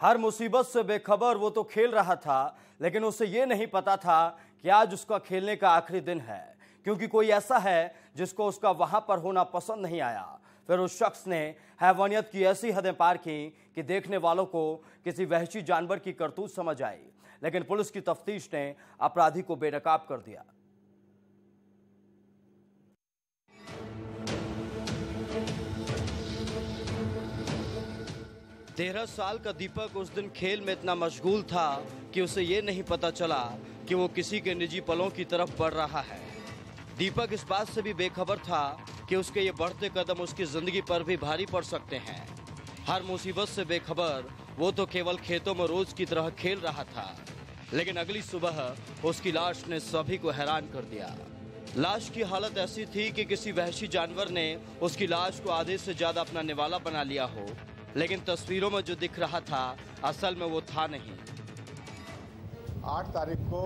हर मुसीबत से बेखबर वो तो खेल रहा था, लेकिन उसे ये नहीं पता था कि आज उसका खेलने का आखिरी दिन है, क्योंकि कोई ऐसा है जिसको उसका वहाँ पर होना पसंद नहीं आया। फिर उस शख्स ने हैवानियत की ऐसी हदें पार की कि देखने वालों को किसी वहशी जानवर की करतूत समझ आई, लेकिन पुलिस की तफ्तीश ने अपराधी को बेनकाब कर दिया। तेरह साल का दीपक उस दिन खेल में इतना मशगूल था कि उसे ये नहीं पता चला कि वो किसी के निजी पलों की तरफ़ बढ़ रहा है। दीपक इस बात से भी बेखबर था कि उसके ये बढ़ते कदम उसकी ज़िंदगी पर भी भारी पड़ सकते हैं। हर मुसीबत से बेखबर, वो तो केवल खेतों में रोज की तरह खेल रहा था। लेकिन अगली सुबह उसकी लाश ने सभी को हैरान कर दिया। लाश की हालत ऐसी थी कि किसी वहशी जानवर ने उसकी लाश को आधे से ज़्यादा अपना निवाला बना लिया हो। लेकिन तस्वीरों में जो दिख रहा था, असल में वो था नहीं। आठ तारीख को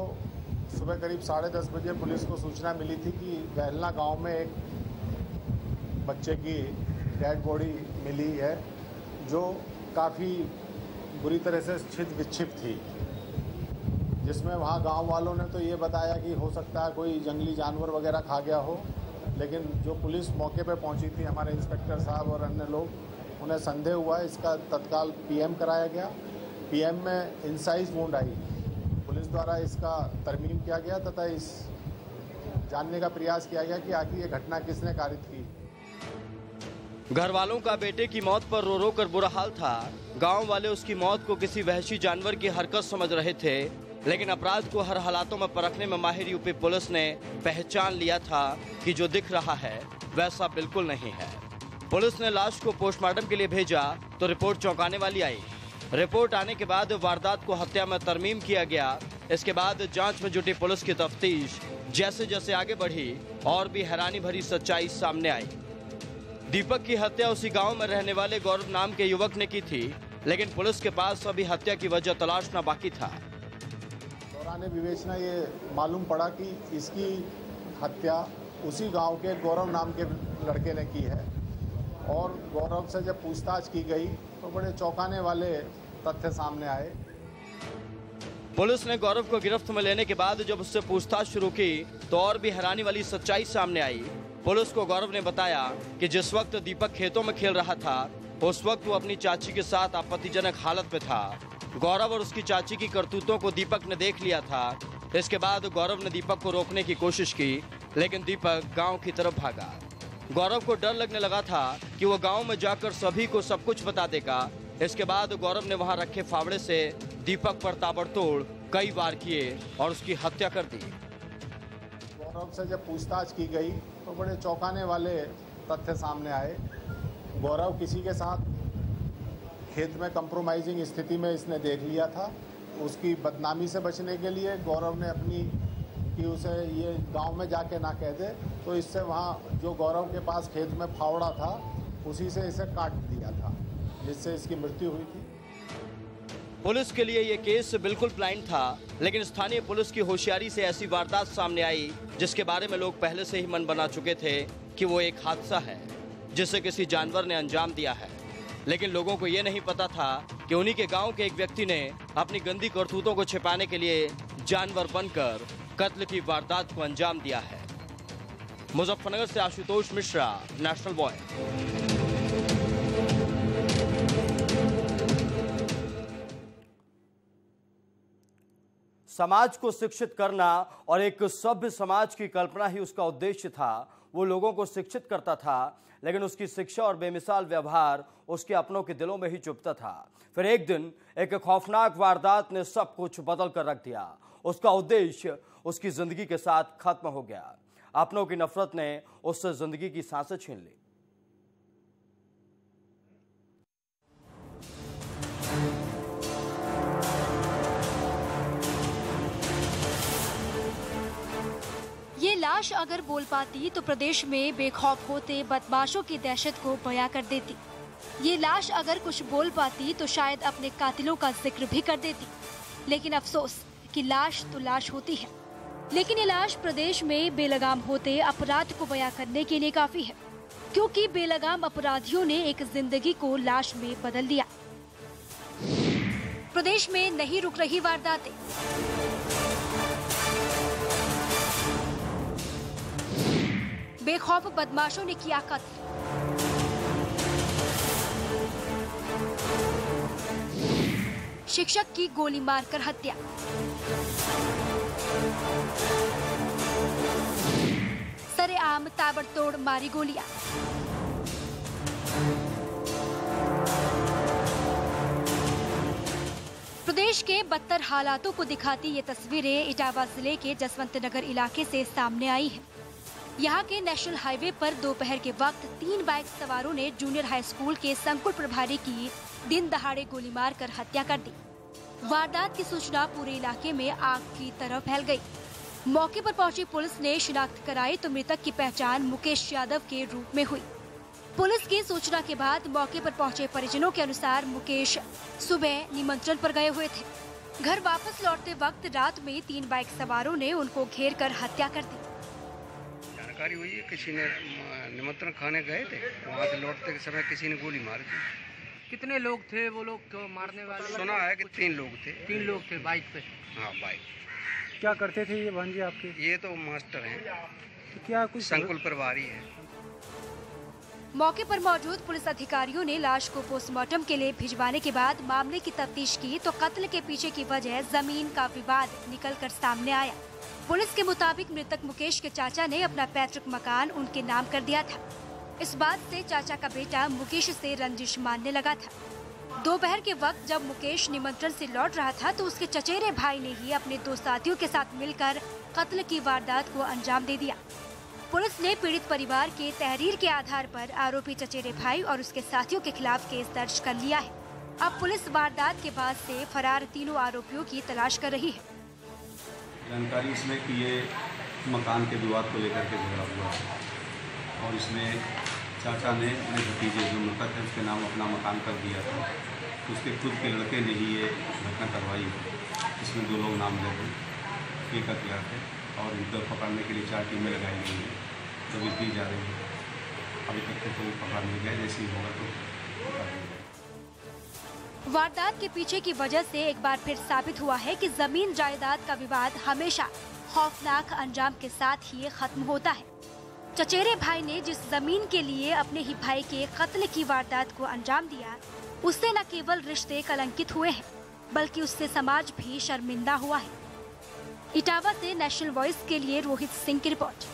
सुबह करीब साढ़े दस बजे पुलिस को सूचना मिली थी कि बहलना गाँव में एक बच्चे की डेड बॉडी मिली है, जो काफ़ी बुरी तरह से छिद विक्षिप्त थी। जिसमें वहाँ गाँव वालों ने तो ये बताया कि हो सकता है कोई जंगली जानवर वगैरह खा गया हो, लेकिन जो पुलिस मौके पर पहुँची थी, हमारे इंस्पेक्टर साहब और अन्य लोग उन्हें संदेह हुआ, इसका तत्काल पीएम कराया गया। पीएम में इंसाइज वूंड आई। पुलिस द्वारा इसका तरमीम किया गया तथा इस जानने का प्रयास किया गया कि आखिर ये घटना किसने कारित की। घर वालों का बेटे की मौत पर रो रो कर बुरा हाल था। गाँव वाले उसकी मौत को किसी वहशी जानवर की हरकत समझ रहे थे, लेकिन अपराध को हर हालातों में परखने में माहिर यूपी पुलिस ने पहचान लिया था कि जो दिख रहा है, वैसा बिल्कुल नहीं है। पुलिस ने लाश को पोस्टमार्टम के लिए भेजा तो रिपोर्ट चौंकाने वाली आई। रिपोर्ट आने के बाद वारदात को हत्या में तरमीम किया गया। इसके बाद जाँच में जुटी पुलिस की तफ्तीश, जैसे जैसे आगे बढ़ी, और भी हैरानी भरी सच्चाई सामने आई। दीपक की हत्या उसी गाँव में रहने वाले गौरव नाम के युवक ने की थी, लेकिन पुलिस के पास अभी हत्या की वजह तलाशना बाकी था। दौरान विवेचना ये मालूम पड़ा कि इसकी हत्या उसी गाँव के गौरव नाम के लड़के ने की है। गौरव से जब पूछताछ की गई तो बड़े चौंकाने वाले तथ्य सामने आए। पुलिस ने गौरव को गिरफ्त में लेने के बाद जब उससे पूछताछ शुरू की तो और भी हैरानी वाली सच्चाई सामने आई। पुलिस को गौरव ने बताया कि जिस वक्त दीपक खेतों में खेल रहा था, उस वक्त वो अपनी चाची के साथ आपत्तिजनक हालत में था। गौरव और उसकी चाची की करतूतों को दीपक ने देख लिया था। इसके बाद गौरव ने दीपक को रोकने की कोशिश की, लेकिन दीपक गाँव की तरफ़ भागा। गौरव को डर लगने लगा था कि वो गाँव में जाकर सभी को सब कुछ बता देगा। इसके बाद गौरव ने वहाँ रखे फावड़े से दीपक पर ताबड़तोड़ कई बार किए और उसकी हत्या कर दी। गौरव से जब पूछताछ की गई तो बड़े चौंकाने वाले तथ्य सामने आए। गौरव किसी के साथ खेत में कंप्रोमाइजिंग स्थिति में इसने देख लिया था। उसकी बदनामी से बचने के लिए गौरव ने अपनी कि उसे ये गाँव में जाके ना कह दे तो इससे वहाँ जो गौरव के पास खेत में फावड़ा था, उसी से इसे काट दिया था, जिससे इसकी मृत्यु हुई थी। पुलिस के लिए ये केस बिल्कुल ब्लाइंड था, लेकिन स्थानीय पुलिस की होशियारी से ऐसी वारदात सामने आई, जिसके बारे में लोग पहले से ही मन बना चुके थे कि वो एक हादसा है, जिसे किसी जानवर ने अंजाम दिया है। लेकिन लोगों को ये नहीं पता था कि उन्हीं के गाँव के एक व्यक्ति ने अपनी गंदी करतूतों को छिपाने के लिए जानवर बनकर कत्ल की वारदात को अंजाम दिया है। मुजफ्फरनगर से आशुतोष मिश्रा नेशनल बॉय समाज को शिक्षित करना और एक सभ्य समाज की कल्पना ही उसका उद्देश्य था। वो लोगों को शिक्षित करता था, लेकिन उसकी शिक्षा और बेमिसाल व्यवहार उसके अपनों के दिलों में ही चुपता था। फिर एक दिन एक खौफनाक वारदात ने सब कुछ बदल कर रख दिया। उसका उद्देश्य उसकी ज़िंदगी के साथ खत्म हो गया। अपनों की नफरत ने उससे ज़िंदगी की साँसें छीन ली। ये लाश अगर बोल पाती तो प्रदेश में बेखौफ होते, बदमाशों की दहशत को बयां कर देती। ये लाश अगर कुछ बोल पाती तो शायद अपने कातिलों का ज़िक्र भी कर देती। लेकिन अफसोस कि लाश तो लाश होती है। लेकिन लाश प्रदेश में बेलगाम होते अपराध को बयां करने के लिए काफ़ी है, क्योंकि बेलगाम अपराधियों ने एक ज़िंदगी को लाश में बदल दिया। प्रदेश में नहीं रुक रही वारदातें। बेखौफ बदमाशों ने किया कत्ल। शिक्षक की गोली मारकर हत्या। सरेआम ताबड़तोड़ मारी गोलियाँ प्रदेश के बदतर हालातों को दिखाती ये तस्वीरें इटावा ज़िले के जसवंत नगर इलाके से सामने आई हैं। यहाँ के नेशनल हाईवे पर दोपहर के वक्त तीन बाइक सवारों ने जूनियर हाई स्कूल के संकुल प्रभारी की दिन दहाड़े गोली मारकर हत्या कर दी वारदात की सूचना पूरे इलाके में आग की तरह फैल गई। मौके पर पहुँची पुलिस ने शिनाख्त कराई तो मृतक की पहचान मुकेश यादव के रूप में हुई। पुलिस की सूचना के बाद मौके पर पहुँचे परिजनों के अनुसार मुकेश सुबह निमंत्रण पर गए हुए थे। घर वापस लौटते वक्त रात में तीन बाइक सवारों ने उनको घेर कर हत्या कर दी। जानकारी हुई है, किसी ने निमंत्रण खाने गए थे? वहाँ से लौटते समय किसी ने गोली मार दी। कितने लोग थे वो लोग क्यों मारने वाले? सुना है कि तीन लोग थे। तीन लोग थे बाइक पे। हाँ बाइक। क्या करते थे ये भांजी आपके? ये तो मास्टर हैं। तो क्या कुछ संकुल प्रभारी है। मौके पर मौजूद पुलिस अधिकारियों ने लाश को पोस्टमार्टम के लिए भिजवाने के बाद मामले की तफ्तीश की तो कत्ल के पीछे की वजह ज़मीन का विवाद निकल कर सामने आया। पुलिस के मुताबिक मृतक मुकेश के चाचा ने अपना पैतृक मकान उनके नाम कर दिया था। इस बात से चाचा का बेटा मुकेश से रंजिश मानने लगा था। दोपहर के वक्त जब मुकेश निमंत्रण से लौट रहा था तो उसके चचेरे भाई ने ही अपने दो साथियों के साथ मिलकर कत्ल की वारदात को अंजाम दे दिया। पुलिस ने पीड़ित परिवार के तहरीर के आधार पर आरोपी चचेरे भाई और उसके साथियों के खिलाफ केस दर्ज कर लिया है। अब पुलिस वारदात के बाद से फरार तीनों आरोपियों की तलाश कर रही है। जानकारी इसमें कि ये मकान के विवाद को लेकर के झगड़ा हुआ है और इसमें चाचा ने, अपने भतीजे जो मृतक है, उसके नाम अपना मकान कर दिया था। तो उसके खुद के लड़के ने ही ये घटना करवाई। इसमें दो लोग नामजद हैं। एक हथियार है और इनको पकड़ने के लिए चार टीमें लगाई गई हैं। तभी दी जा रही है, अभी तक तो कोई पकड़ नहीं गया। जैसे ही होगा तो वारदात के पीछे की वजह से एक बार फिर साबित हुआ है कि ज़मीन जायदाद का विवाद हमेशा खौफनाक अंजाम के साथ ही खत्म होता है। चचेरे भाई ने जिस ज़मीन के लिए अपने ही भाई के कत्ल की वारदात को अंजाम दिया, उससे न केवल रिश्ते कलंकित हुए हैं, बल्कि उससे समाज भी शर्मिंदा हुआ है। इटावा से नेशनल वॉइस के लिए रोहित सिंह की रिपोर्ट।